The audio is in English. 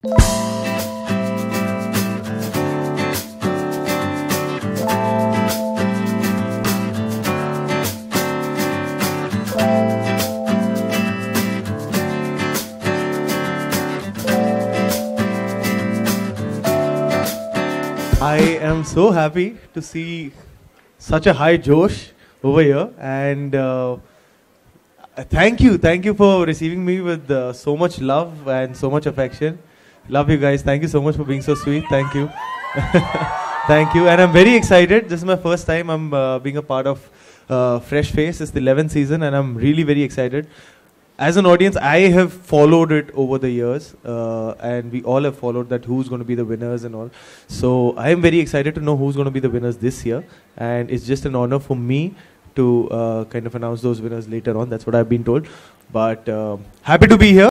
I am so happy to see such a high Josh over here, and uh, thank you, thank you for receiving me with uh, so much love and so much affection. Love you guys. Thank you so much for being so sweet. Thank you, thank you, and I'm very excited. This is my first time I'm uh, being a part of uh, Fresh Face. It's the 11th season, and I'm really very excited as an audience, I have followed it over the years, uh, and we all have followed that who's going to be the winners and all. So I am very excited to know who's going to be the winners this year, and it's just an honor for me to uh, kind of announce those winners later on. That's what I've been told. But uh, happy to be here.